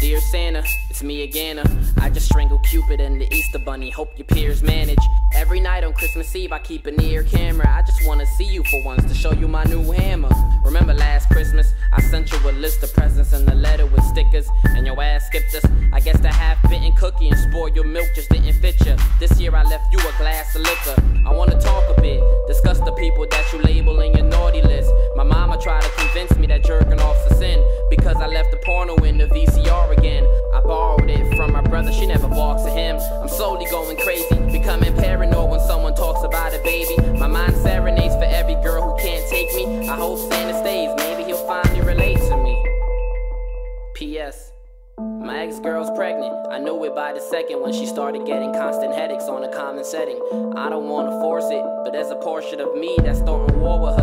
Dear Santa, it's me again. uh, I just strangled Cupid and the Easter Bunny. Hope your peers manage. Every night on Christmas Eve, I keep an ear camera. I just wanna see you for once to show you my new hammer. Remember last Christmas, I sent you a list of presents and a letter with stickers, and your ass skipped us. I guess the half bitten cookie and spoiled your milk just didn't fit you. This year I left you a glass of liquor. I wanna talk a sin because I left the porno in the VCR again. I borrowed it from my brother, she never walks to him. I'm slowly going crazy, becoming paranoid when someone talks about a baby. My mind serenades for every girl who can't take me. I hope Santa stays, maybe he'll finally relate to me. P.S. My ex girl's pregnant. I knew it by the second when she started getting constant headaches on a common setting. I don't wanna force it, but there's a portion of me that's starting war with